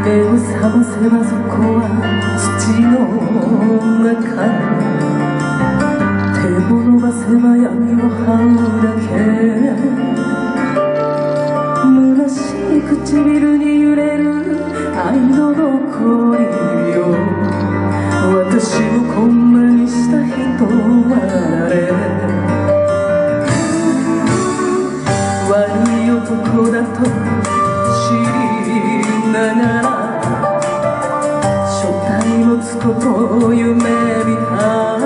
かもせばそこは土の中手を伸ばせば闇を這うだけ虚しい唇に揺れる愛の残りよ私をこんなにした人は誰悪い男だとつことを夢見たあ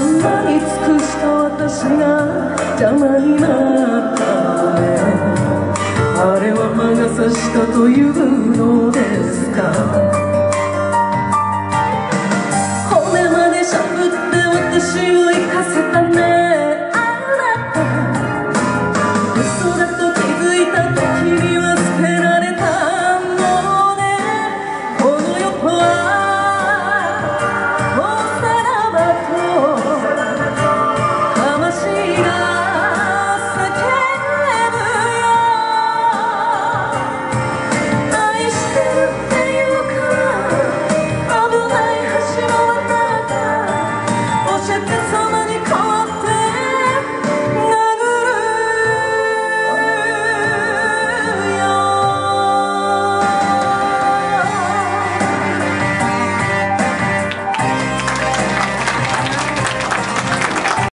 んなに尽くした私が邪魔になったね。あれは魔が差したというので。